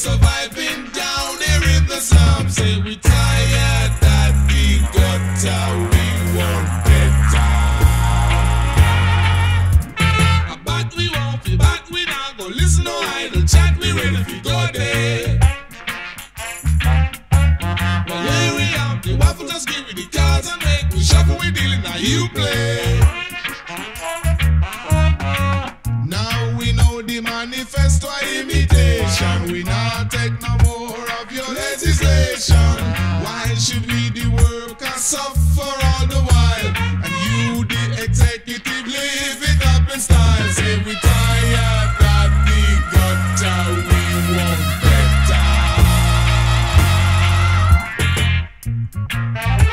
surviving down here in the slums. Say we Well, here we are, the waffle just give me the cards and make we shuffle, we dealing, now you play. Now we know the manifesto imitation. We not take no more of your legislation. Why should we the workers suffer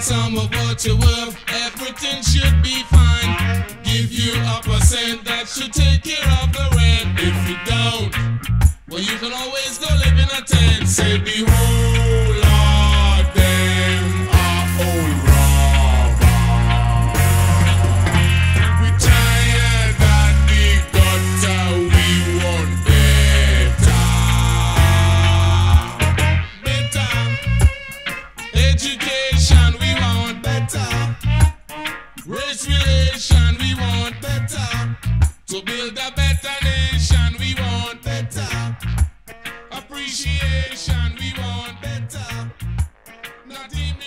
Get some of what you're worth. Everything should be fine. Give you a percent that should take care of the rent. If you don't, well, you can always go live in a tent. Say the this relation, we want better. To build a better nation, we want better. Appreciation, we want better. Not even